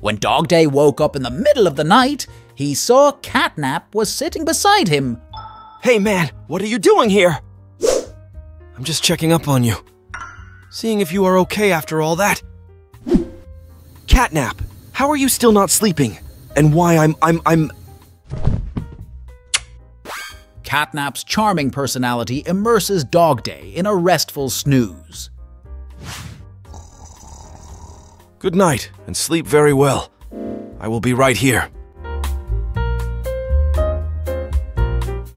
When Dog Day woke up in the middle of the night, he saw Catnap was sitting beside him. Hey man, what are you doing here? I'm just checking up on you. Seeing if you are okay after all that. Catnap, how are you still not sleeping? And why I'm I'm I'm Catnap's charming personality immerses Dog Day in a restful snooze. Good night and sleep very well. I will be right here.